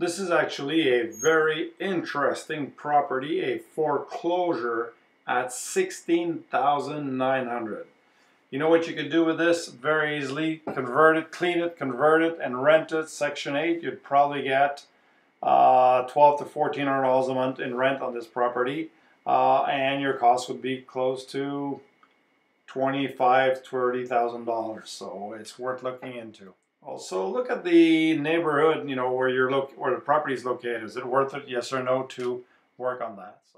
This is actually a very interesting property, a foreclosure at 16,900. You know what you could do with this? Very easily convert it, clean it, convert it, and rent it. Section 8, you'd probably get uh, 12 to 1400 dollars a month in rent on this property, uh, and your cost would be close to 25 30 thousand dollars. So it's worth looking into. Also, look at the neighborhood, you know, where you're where the property is located. Is it worth it, yes or no, to work on that? So.